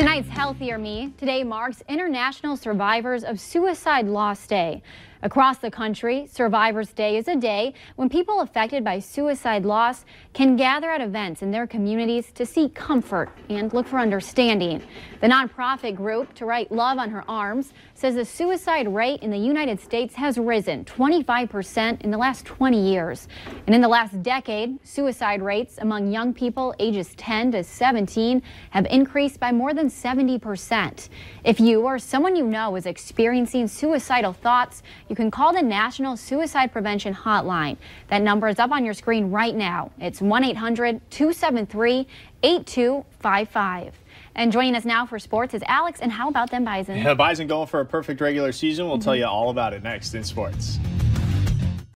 tonight's Healthier Me, today marks International Survivors of Suicide Loss Day. Across the country, Survivors Day is a day when people affected by suicide loss can gather at events in their communities to seek comfort and look for understanding. The nonprofit group To Write Love on Her Arms says the suicide rate in the United States has risen 25% in the last 20 years. And in the last decade, suicide rates among young people ages 10 to 17 have increased by more than 70%. If you or someone you know is experiencing suicidal thoughts, you can call the National Suicide Prevention Hotline. That number is up on your screen right now. It's 1 800 273 8255. And joining us now for sports is Alex. And how about them Bison? Yeah, Bison going for a perfect regular season. We'll mm -hmm. tell you all about it next in sports.